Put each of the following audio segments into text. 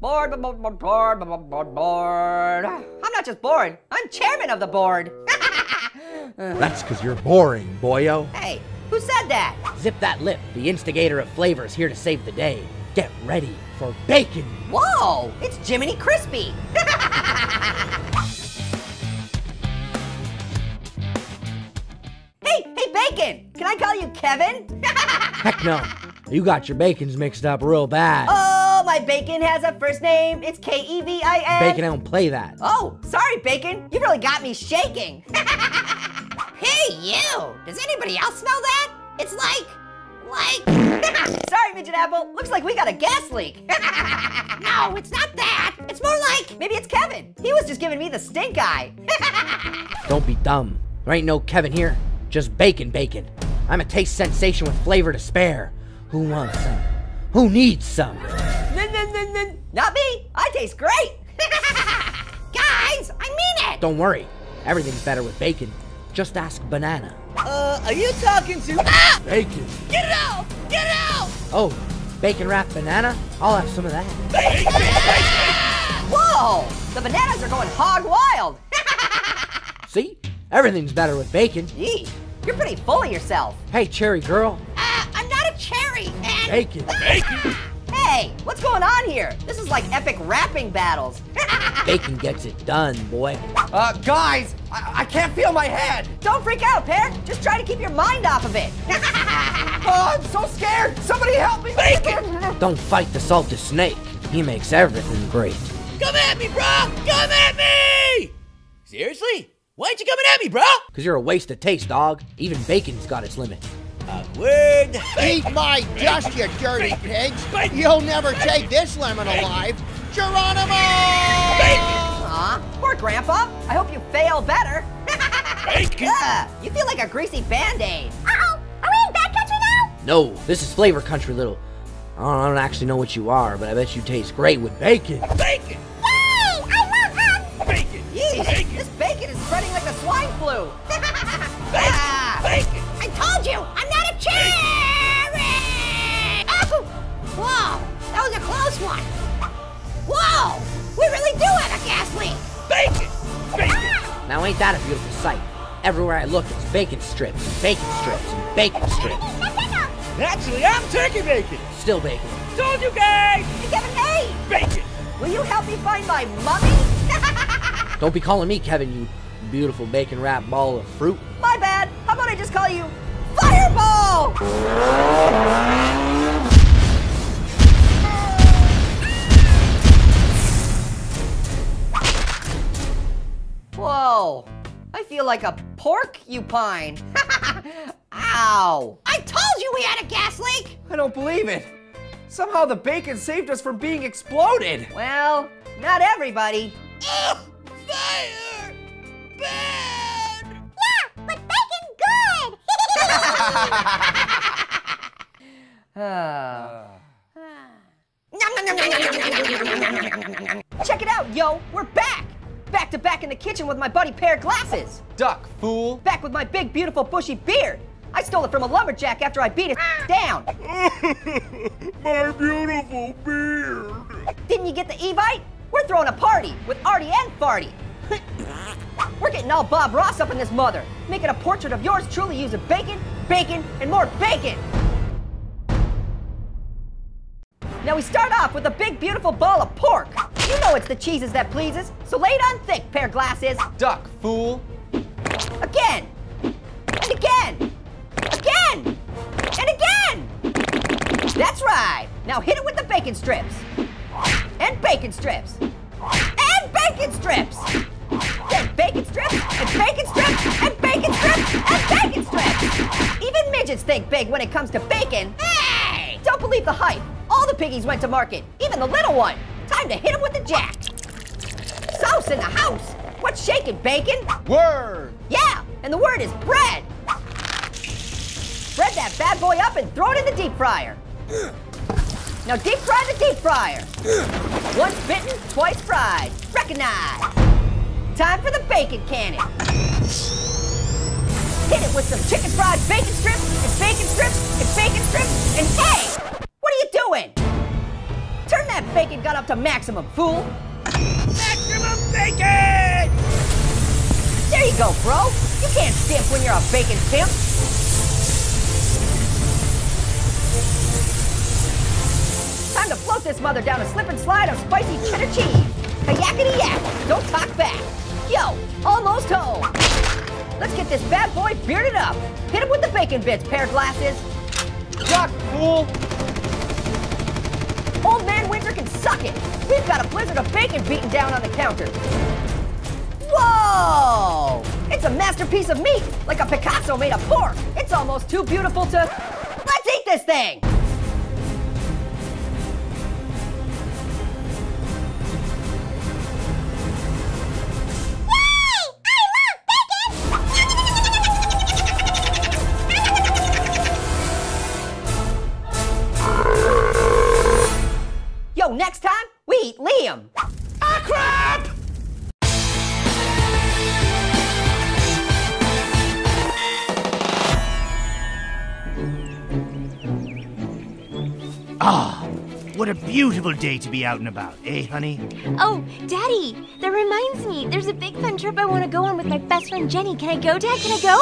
Bored, bored, bored, bored, bored, bored, bored. I'm not just bored, I'm chairman of the board. That's because you're boring, boyo. hey, who said that? Zip that lip. The instigator of flavors here to save the day. Get ready for bacon. Whoa, it's Jiminy Crispy. hey, hey, Bacon! Can I call you Kevin? Heck no. You got your bacons mixed up real bad. oh, my Bacon has a first name. It's K E V I N. Bacon, I don't play that. Oh, sorry, Bacon. You really got me shaking. hey, you! Does anybody else smell that? It's like, like. sorry, Midget Apple. Looks like we got a gas leak. no, it's not that. It's more like maybe it's Kevin. He was just giving me the stink eye. Don't be dumb. There ain't no Kevin here. Just bacon, bacon. I'm a taste sensation with flavor to spare. Who wants some? Who needs some? Not me. I taste great. Guys, I mean it. Don't worry. Everything's better with bacon. Just ask Banana. Uh, are you talking to? Ah! Bacon. Get it out! Get it out! Oh, bacon wrapped banana? I'll have some of that. Bacon! Whoa! The bananas are going hog wild. See? Everything's better with bacon. Yee, you're pretty full of yourself. Hey, cherry girl. Ah, I'm not a cherry, and... Bacon. Hey, what's going on here? This is like epic rapping battles. Bacon gets it done, boy. Uh, guys, I, I can't feel my head. Don't freak out, Pear. Just try to keep your mind off of it. Oh, I'm so scared. Somebody help me. Bacon! Don't fight the salted snake. He makes everything great. Come at me, bro! Come at me! Seriously? Why ain't you coming at me, bro? Cause you're a waste of taste, dog. Even bacon's got its limits. A word. Eat my dust, you dirty pigs! You'll never take this lemon alive! Geronimo! Aw, poor Grandpa. I hope you fail better. Ugh, you feel like a greasy band-aid. Uh-oh, are we in bad country now? No, this is flavor country, little. I don't, I don't actually know what you are, but I bet you taste great with bacon. Bacon! Yay! I love hugs! Bacon! Yeesh, this bacon is spreading like the swine flu. Ah, Bacon! I told you, I'm not a cherry! Oh, whoa, that was a close one. Whoa, we really do have a gas leak. Bacon! Bacon! Ah! Now ain't that a beautiful sight? Everywhere I look, it's bacon strips, bacon strips, and bacon strips. Actually, I'm turkey bacon! Still bacon. Told you guys! Hey, Kevin, hey! Bacon! Will you help me find my mummy? Don't be calling me Kevin, you beautiful bacon wrapped ball of fruit. My bad. How about I just call you Fireball? Whoa. I feel like a porcupine. Ow. I told you we had a gas leak. I don't believe it. Somehow the bacon saved us from being exploded. Well, not everybody. Ugh! Fire! Bad! Check it out, yo. We're back. Back to back in the kitchen with my buddy Pear Glasses. Duck, fool. Back with my big, beautiful, bushy beard. I stole it from a lumberjack after I beat it down. My beautiful beard! Didn't you get the Evite? We're throwing a party with Artie and Farty. We're getting all Bob Ross up in this mother, making a portrait of yours truly using bacon, bacon, and more bacon. Now we start off with a big, beautiful ball of pork. You know it's the cheeses that pleases, so lay it on thick, Pear Glasses. Duck, fool. Again! And again! Again! And again! That's right! Now hit it with the bacon strips. And bacon strips. And bacon strips! Then bacon strips, and bacon strips, and bacon strips, and bacon strips! Even midgets think big when it comes to bacon. Hey! Don't believe the hype. All the piggies went to market, even the little one. Time to hit him with the jack. Sauce in the house. What's shaking, bacon? Word. Yeah, and the word is bread. Spread that bad boy up and throw it in the deep fryer. Now deep fry the deep fryer. Once bitten, twice fried. Recognize. Time for the bacon cannon. Hit it with some chicken fried bacon strips and bacon strips and bacon strips and hey! What are you doing? Turn that bacon gun up to maximum, fool. Maximum bacon! There you go, bro. You can't skimp when you're a bacon pimp. Time to float this mother down a slip and slide of spicy cheddar cheese. Yakety yak. Don't talk back. Yo, almost home. Let's get this bad boy bearded up. Hit him with the bacon bits, Pear Glasses. Duck, fool! Old man Winter can suck it. We've got a blizzard of bacon beaten down on the counter. Whoa! It's a masterpiece of meat, like a Picasso made of pork. It's almost too beautiful to. Let's eat this thing! What a beautiful day to be out and about, eh, honey? Oh, Daddy, that reminds me. There's a big fun trip I want to go on with my best friend Jenny. Can I go, Dad? Can I go?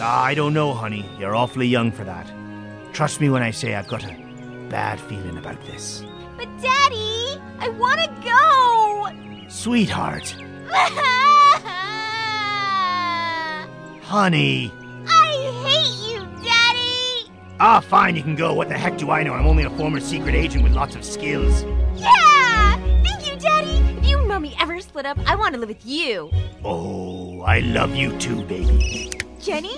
Ah, I don't know, honey. You're awfully young for that. Trust me when I say I've got a bad feeling about this. But Daddy, I want to go. Sweetheart, honey. I hate. Ah, fine, you can go. What the heck do I know? I'm only a former secret agent with lots of skills. Yeah! Thank you, Daddy. If you and Mommy ever split up, I want to live with you. Oh, I love you too, baby. Jenny?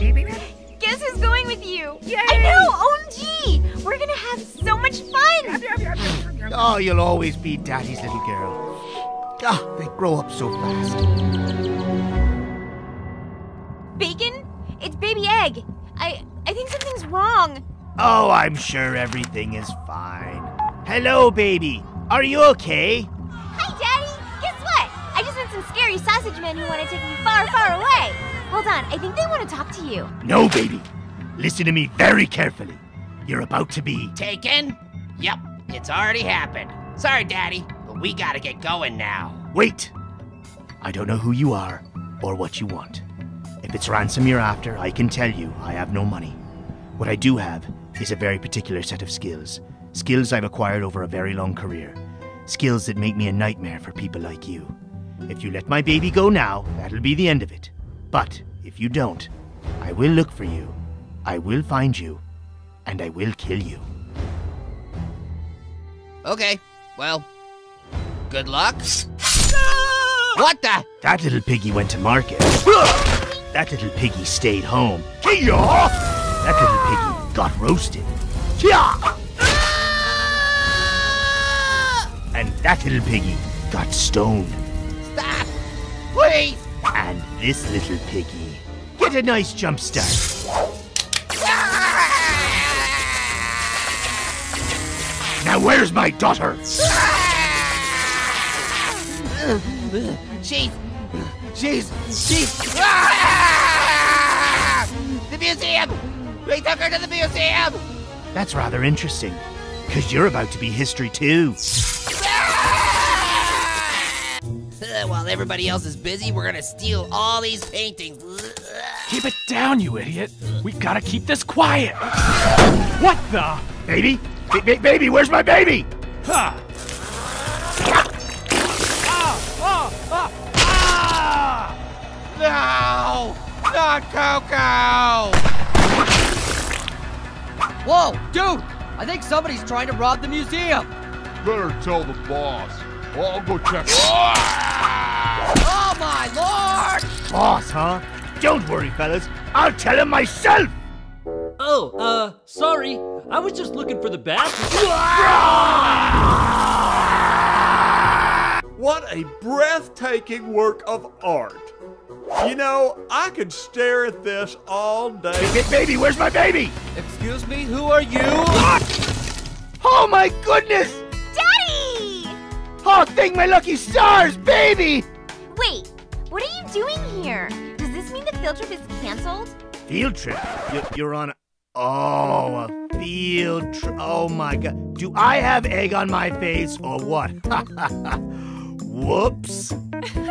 Guess who's going with you? I know, OMG! We're gonna have so much fun! Oh, you'll always be Daddy's little girl. Ah, they grow up so fast. Bacon? It's baby egg. I I think something's wrong. Oh, I'm sure everything is fine. Hello, baby. Are you okay? Hi, Daddy! Guess what? I just met some scary sausage men who want to take me far, far away. Hold on, I think they want to talk to you. No, baby. Listen to me very carefully. You're about to be. Taken? Yep, it's already happened. Sorry, Daddy, but we gotta get going now. Wait! I don't know who you are or what you want. If it's ransom you're after, I can tell you I have no money. What I do have is a very particular set of skills. Skills I've acquired over a very long career. Skills that make me a nightmare for people like you. If you let my baby go now, that'll be the end of it. But if you don't, I will look for you, I will find you, and I will kill you. Okay, well, good luck. What the? That little piggy went to market. That little piggy stayed home. Kia! That little piggy got roasted. Kia! And that little piggy got stoned. Stop! Please! And this little piggy get a nice jump start. Now where's my daughter? She's. She's. She's. Ah! Ah! The museum! We took her to the museum! That's rather interesting. Cause you're about to be history too. While everybody else is busy, we're gonna steal all these paintings. Keep it down, you idiot. We gotta keep this quiet. What the? Baby? Ba- ba- baby, where's my baby? Huh. Not Coco! Whoa, dude! I think somebody's trying to rob the museum. Better tell the boss. I'll go check. Oh my lord! Boss, huh? Don't worry, fellas. I'll tell him myself. Oh, uh, sorry. I was just looking for the badge. What a breathtaking work of art. You know, I could stare at this all day. Baby, where's my baby? Excuse me, who are you? Oh my goodness! Daddy! Oh, thank my lucky stars, baby! Wait, what are you doing here? Does this mean the field trip is canceled? Field trip? You- You're on. a- Oh, a field. trip. oh my god. Do I have egg on my face or what? Whoops.